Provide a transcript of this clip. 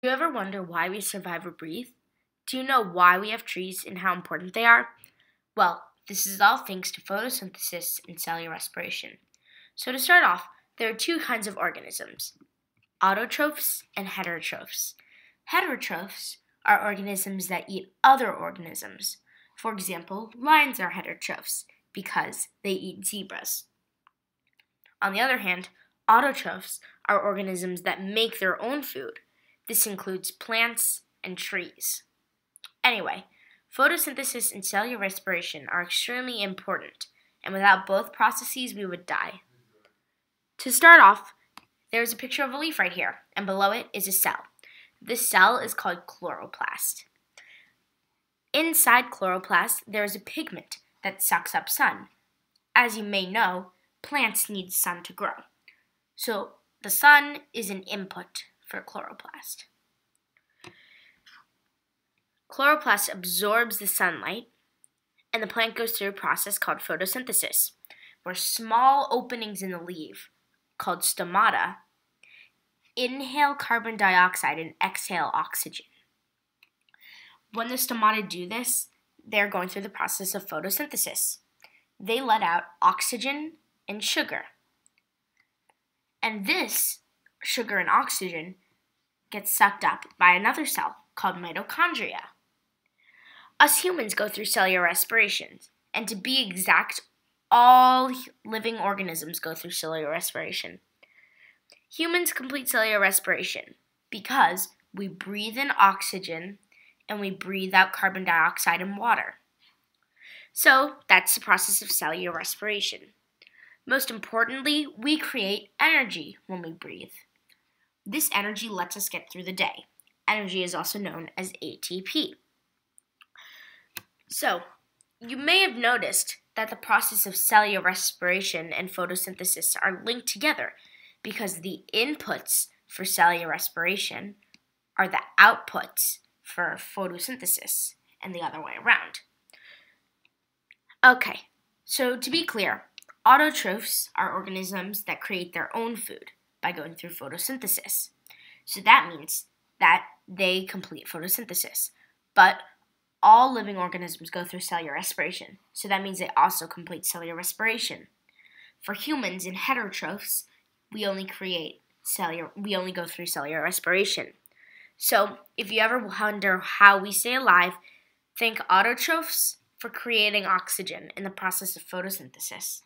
Do you ever wonder why we survive or breathe? Do you know why we have trees and how important they are? Well, this is all thanks to photosynthesis and cellular respiration. So, to start off, there are two kinds of organisms autotrophs and heterotrophs. Heterotrophs are organisms that eat other organisms. For example, lions are heterotrophs because they eat zebras. On the other hand, autotrophs are organisms that make their own food. This includes plants and trees. Anyway, photosynthesis and cellular respiration are extremely important, and without both processes, we would die. To start off, there is a picture of a leaf right here, and below it is a cell. This cell is called chloroplast. Inside chloroplast, there is a pigment that sucks up sun. As you may know, plants need sun to grow. So the sun is an input for chloroplast. Chloroplast absorbs the sunlight, and the plant goes through a process called photosynthesis, where small openings in the leaf, called stomata, inhale carbon dioxide and exhale oxygen. When the stomata do this, they're going through the process of photosynthesis. They let out oxygen and sugar. And this sugar and oxygen gets sucked up by another cell called mitochondria. Us humans go through cellular respiration, and to be exact, all living organisms go through cellular respiration. Humans complete cellular respiration because we breathe in oxygen and we breathe out carbon dioxide and water. So that's the process of cellular respiration. Most importantly, we create energy when we breathe. This energy lets us get through the day. Energy is also known as ATP. So, you may have noticed that the process of cellular respiration and photosynthesis are linked together because the inputs for cellular respiration are the outputs for photosynthesis and the other way around. Okay, so to be clear, autotrophs are organisms that create their own food by going through photosynthesis. So that means that they complete photosynthesis. But all living organisms go through cellular respiration, so that means they also complete cellular respiration. For humans in heterotrophs, we only create cellular we only go through cellular respiration. So, if you ever wonder how we stay alive, think autotrophs for creating oxygen in the process of photosynthesis.